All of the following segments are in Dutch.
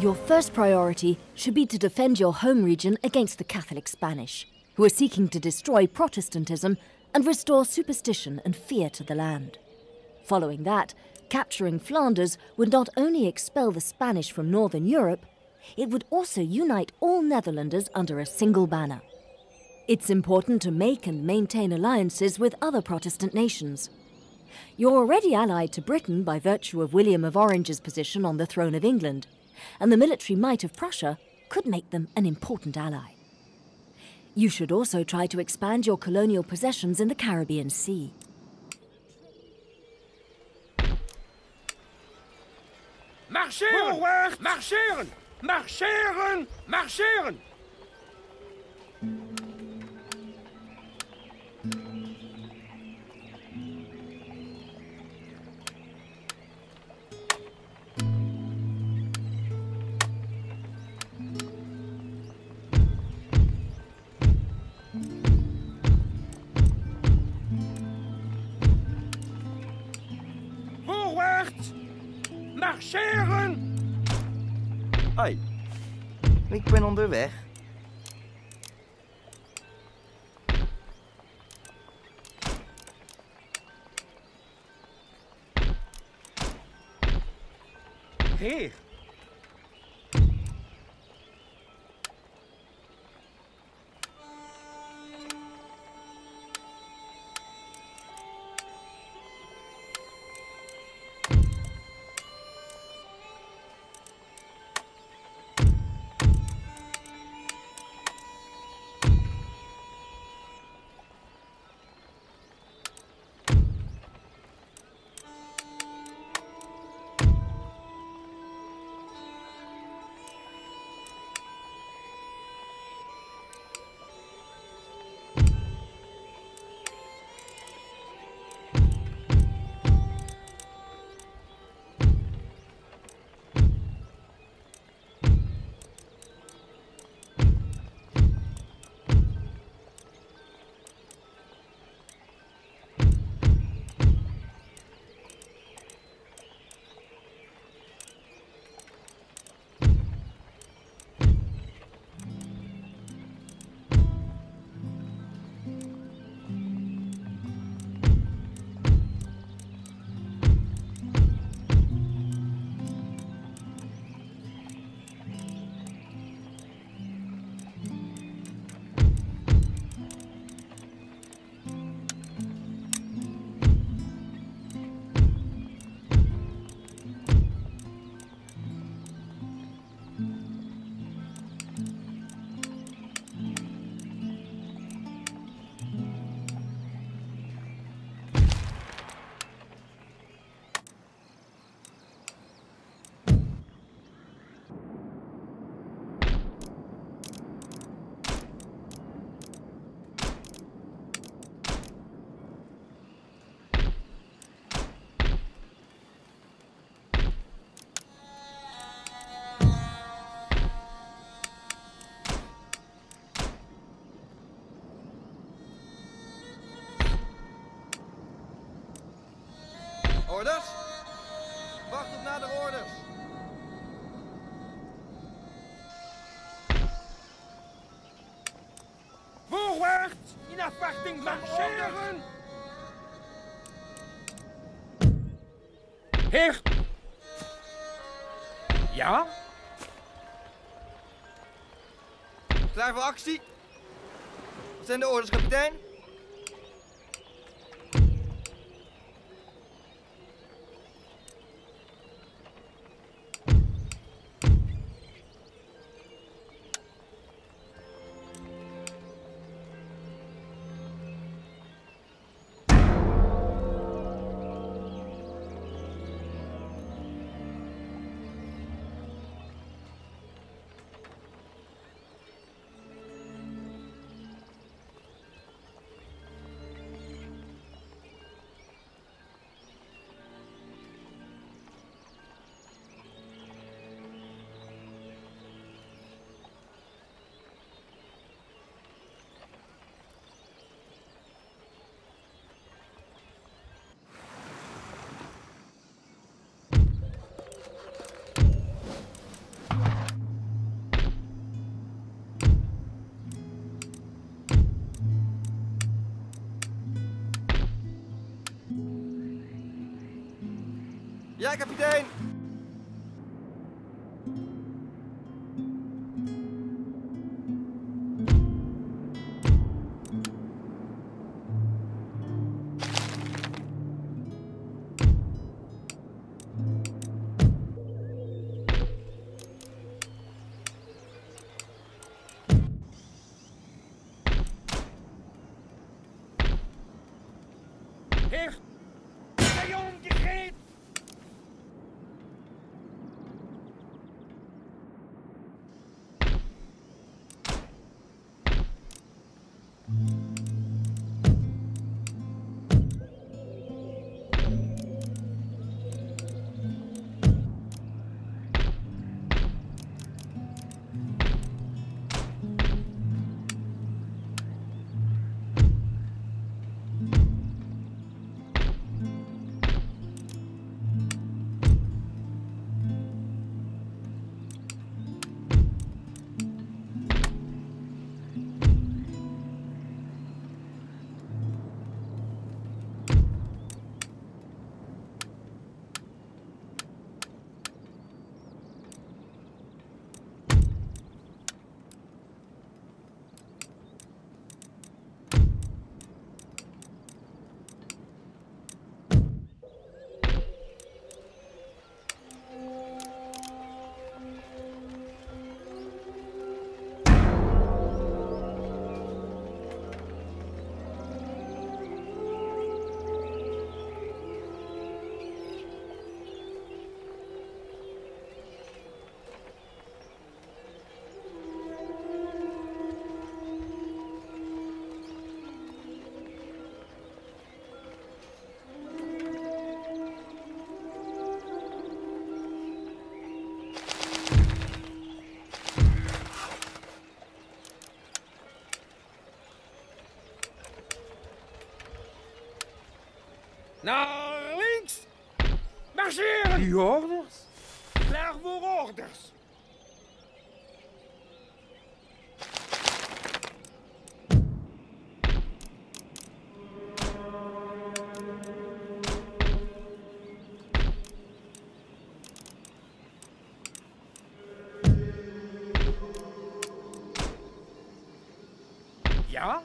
Your first priority should be to defend your home region against the Catholic Spanish, who are seeking to destroy Protestantism and restore superstition and fear to the land. Following that, capturing Flanders would not only expel the Spanish from northern Europe, it would also unite all Netherlanders under a single banner. It's important to make and maintain alliances with other Protestant nations. You're already allied to Britain by virtue of William of Orange's position on the throne of England, and the military might of Prussia could make them an important ally. You should also try to expand your colonial possessions in the Caribbean Sea. Marcheren! Voorwaarts! Marcheren! Marcheren! Marcheren! Hoi, ik ben onderweg. Heer, Orders? Wacht op nadere orders. voorwaarts! In afwachting van Marcheren! orders! Heer! Ja? Klaar voor actie? Wat zijn de orders, kapitein? Kapitein. Naar links. Marcheren. Die orders? Klaar voor orders. Ja?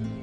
like